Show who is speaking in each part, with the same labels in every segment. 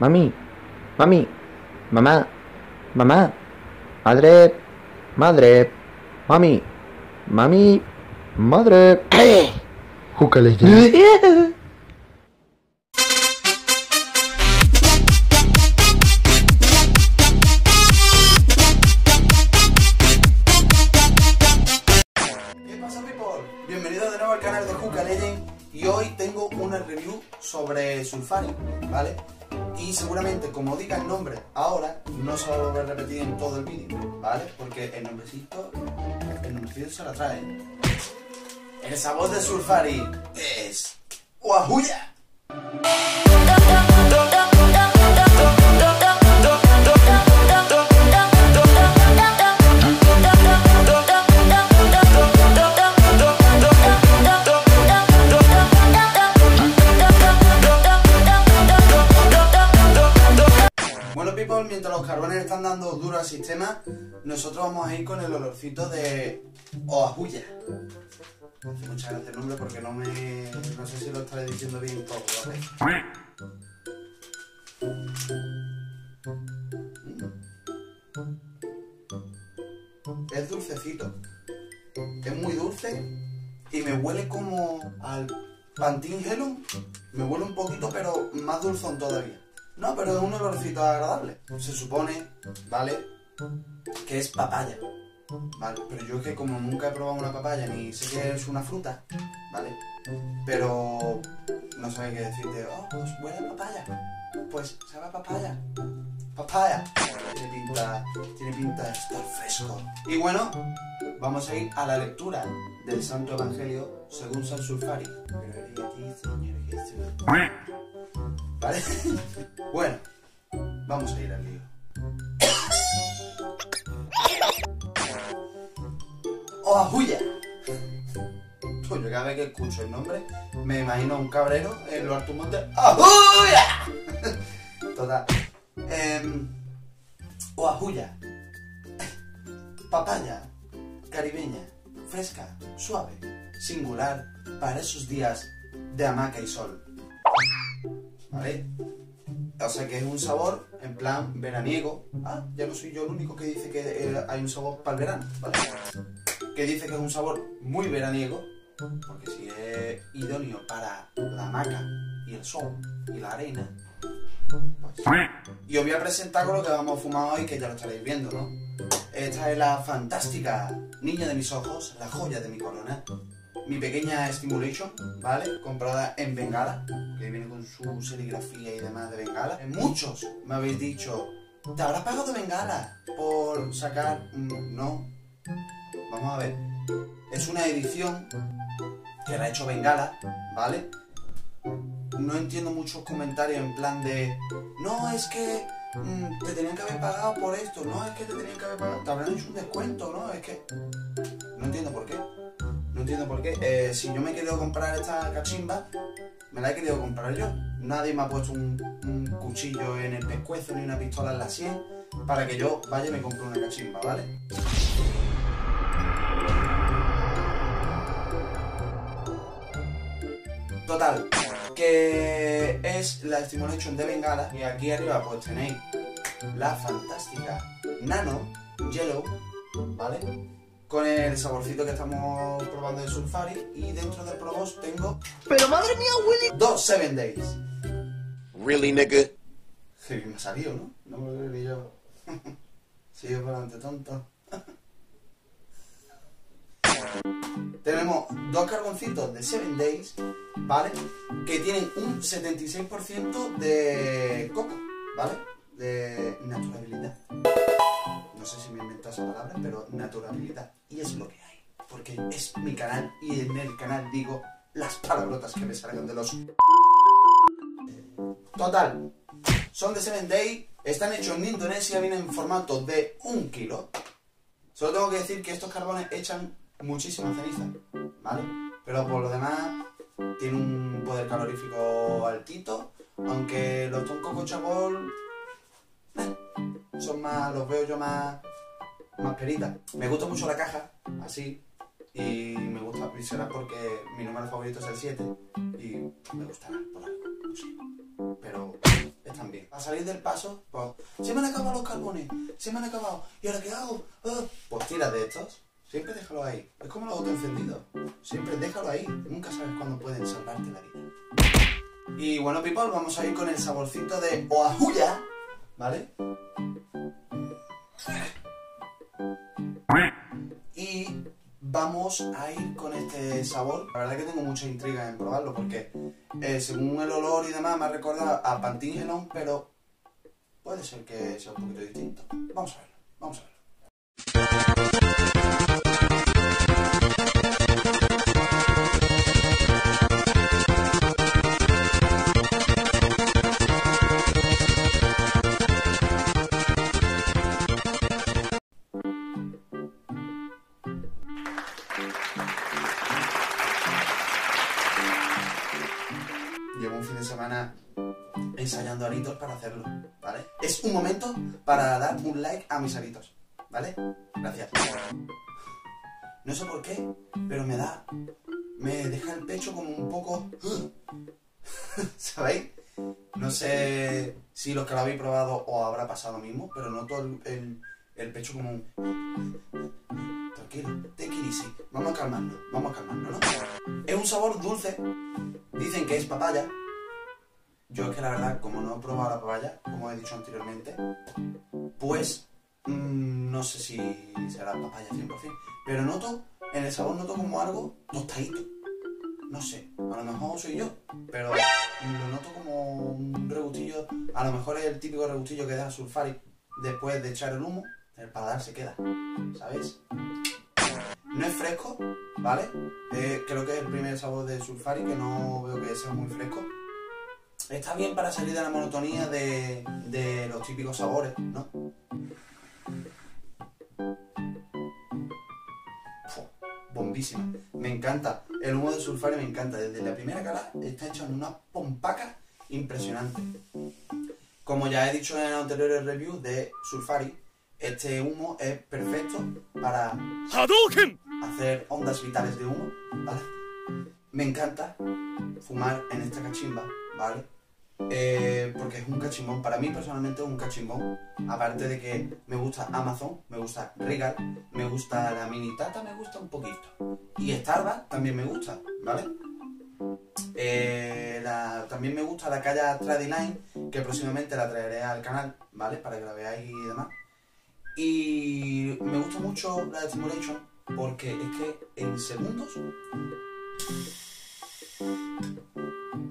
Speaker 1: mami, mami, mamá, mamá, madre, madre, mami, mami, madre. Júcale
Speaker 2: y hoy tengo una review sobre Sulfari, ¿vale? Y seguramente como diga el nombre ahora, no se va a volver a repetir en todo el vídeo, ¿vale? Porque el nombrecito, el nombrecito se la trae. El sabor de Sulfari es... ¡Guajuya! Mientras los carbones están dando duro al sistema, nosotros vamos a ir con el olorcito de Oahuya. Muchas gracias nombre porque no me. no sé si lo estaré diciendo bien todo, ¿vale? Es dulcecito. Es muy dulce y me huele como al Pantin Helum. Me huele un poquito, pero más dulzón todavía. No, pero es un olorcito agradable. Se supone, ¿vale? Que es papaya. Vale, pero yo es que como nunca he probado una papaya ni sé que es una fruta, ¿vale? Pero no sé qué decirte, oh, pues huele a papaya. Pues sabe a papaya. Papaya. Tiene pinta, tiene pinta de estar fresco. Y bueno, vamos a ir a la lectura del Santo Evangelio según San Sulfari. Gloria Bueno, vamos a ir al lío. ¡Oahuya! Pues yo cada vez que escucho el nombre me imagino un cabrero en los altos montes. ¡Oahuya! Total. Eh, Oahuya. Papaya. Caribeña. Fresca. Suave. Singular. Para esos días de hamaca y sol. ¿Vale? O sea que es un sabor en plan veraniego. Ah, ya no soy yo el único que dice que eh, hay un sabor para el verano, ¿vale? Que dice que es un sabor muy veraniego, porque si es idóneo para la hamaca y el sol y la arena. pues- Y os voy a presentar con lo que vamos a fumar hoy, que ya lo estaréis viendo, ¿no? Esta es la fantástica niña de mis ojos, la joya de mi corona. Mi pequeña Stimulation, ¿vale? Comprada en Bengala, que viene con su serigrafía y demás de Bengala. Muchos me habéis dicho, ¿te habrás pagado Bengala por sacar...? No. Vamos a ver. Es una edición que la ha hecho Bengala, ¿vale? No entiendo muchos comentarios en plan de... No, es que mm, te tenían que haber pagado por esto. No, es que te tenían que haber pagado... Te habrán hecho un descuento, ¿no? Es que... No entiendo por qué. No entiendo por qué. Eh, si yo me he querido comprar esta cachimba, me la he querido comprar yo. Nadie me ha puesto un, cuchillo en el pescuezo ni una pistola en la sien para que yo vaya y me compre una cachimba, ¿vale? Total, que es la Stimulation de Bengala y aquí arriba pues tenéis la fantástica Nano Yellow, ¿vale? Con el saborcito que estamos probando de Sulfari y dentro del probos tengo
Speaker 1: Pero madre mía, Willy.
Speaker 2: dos Seven Days.
Speaker 3: Really, nigga?
Speaker 2: Sí, me salió, ¿no? No me lo creí yo. Sigue por delante, tonto. Tenemos dos carboncitos de 7 Days, ¿vale? Que tienen un 76% de coco, ¿vale? De naturalidad. No sé si me he inventado esa palabra, pero naturalidad. Y es lo que hay. Porque es mi canal y en el canal digo las palabrotas que me salgan de los... Total, son de 7 Day, están hechos en Indonesia, vienen en formato de un kilo. Solo tengo que decir que estos carbones echan muchísima ceniza, ¿vale? Pero por lo demás, tiene un poder calorífico altito, aunque los Ton Coco Chabol eh, son más, los veo yo más, más peritas. Me gusta mucho la caja, así, y me gusta, y será porque mi número favorito es el 7, y me gustará por algo. Pero están bien. a salir del paso, pues, se me han acabado los carbones, se me han acabado, ¿y ahora qué hago? Ah, Pues tira de estos, siempre déjalo ahí. Es como los autoencendidos, siempre déjalo ahí, nunca sabes cuándo pueden salvarte la vida. Y bueno, people, vamos a ir con el saborcito de Oahuya, ¿vale? Vamos a ir con este sabor. La verdad que tengo mucha intriga en probarlo porque eh, según el olor y demás me ha recordado a Pantin Gelón, pero puede ser que sea un poquito distinto. Vamos a verlo, vamos a verlo. Semana ensayando aritos para hacerlo, ¿vale? Es un momento para dar un like a mis aritos, ¿vale? Gracias. No sé por qué, pero me da... Me deja el pecho como un poco... ¿Sabéis? No sé si los que lo habéis probado os habrá pasado mismo, pero noto el, el, el pecho como un... Tranquilo, take it. Vamos a calmarnos, vamos a calmarnos, ¿no? Es un sabor dulce, Dicen que es papaya. Yo es que la verdad, como no he probado la papaya, como he dicho anteriormente, pues mm, no sé si será papaya 100%. Pero noto, en el sabor noto como algo tostadito. No sé, a lo mejor soy yo, pero lo noto como un regustillo. A lo mejor es el típico regustillo que da Sulfari después de echar el humo, el paladar se queda, ¿sabéis? No es fresco, ¿vale? Eh, creo que es el primer sabor de Sulfari, que no veo que sea muy fresco. Está bien para salir de la monotonía de, de los típicos sabores, ¿no? Bombísima. Me encanta. El humo de Sulfari me encanta. Desde la primera cara está hecho en una pompaca impresionante. Como ya he dicho en anteriores reviews de Sulfari, este humo es perfecto para hacer ondas vitales de humo, ¿vale? Me encanta fumar en esta cachimba, ¿vale? Eh, porque es un cachimbón, para mí personalmente es un cachimbón. Aparte de que me gusta Amazon, me gusta Regal, me gusta la mini tata, me gusta un poquito. Y Starbucks también me gusta, ¿vale? Eh, también me gusta la calle Tradiline, que próximamente la traeré al canal, ¿vale? Para que la veáis y demás. Y me gusta mucho la de Stimulation porque es que en segundos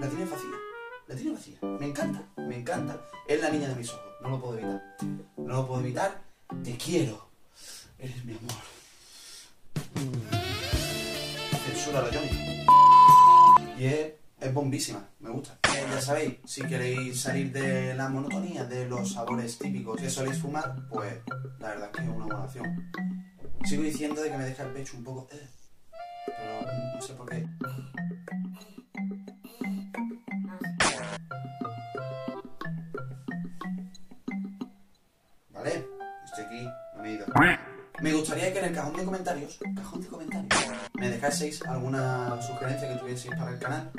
Speaker 2: la tiene vacía. La tiene vacía. Me encanta, me encanta. Es la niña de mis ojos. No lo puedo evitar. No lo puedo evitar. Te quiero. Eres mi amor. Censura la Johnny. Y es, es bombísima. Me gusta. Eh, ya sabéis, si queréis salir de la monotonía de los sabores típicos que soléis fumar, pues la verdad es que es una buena. Sigo diciendo de que me deja el pecho un poco... eh, pero no sé por qué. Me gustaría que en el cajón de comentarios, cajón de comentarios, me dejaseis alguna sugerencia que tuvieseis para el canal,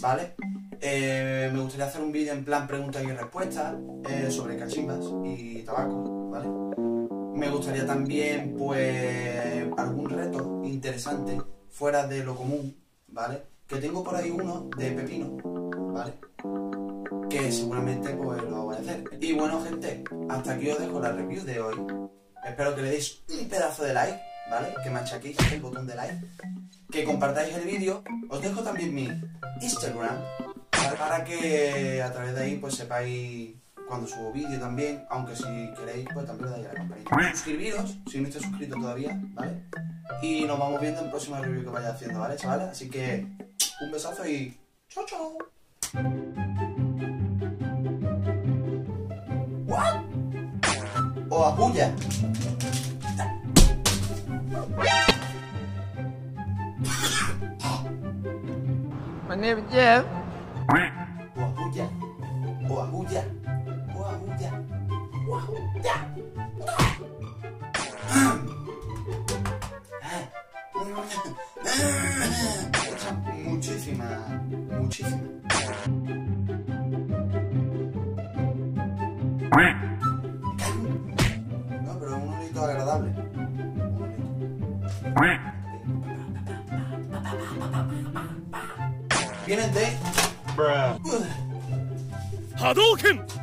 Speaker 2: ¿vale? Eh, me gustaría hacer un vídeo en plan preguntas y respuestas eh, sobre cachimbas y tabaco, ¿vale? Me gustaría también, pues, algún reto interesante fuera de lo común, ¿vale? Que tengo por ahí uno de pepino, ¿vale? Que seguramente, pues, lo voy a hacer. Y bueno, gente, hasta aquí os dejo la review de hoy. Espero que le deis un pedazo de like, ¿vale? Que machaquéis el botón de like. Que compartáis el vídeo. Os dejo también mi Instagram. Para que a través de ahí, pues, sepáis cuando subo vídeo también, aunque si queréis, pues también le dais a la campanita. Suscribiros, si no estáis suscrito todavía, ¿vale? Y nos vamos viendo en próxima review que vaya haciendo, ¿vale, chavales? Así que un besazo y chao, chao. uh, hút
Speaker 4: My name is Jeff.
Speaker 2: Wahoo Jeff. Wahoo Jeff. Wahoo Jeff. Wahoo Jeff. Agradable. Vienen de...
Speaker 5: Hadouken!